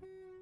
Bye.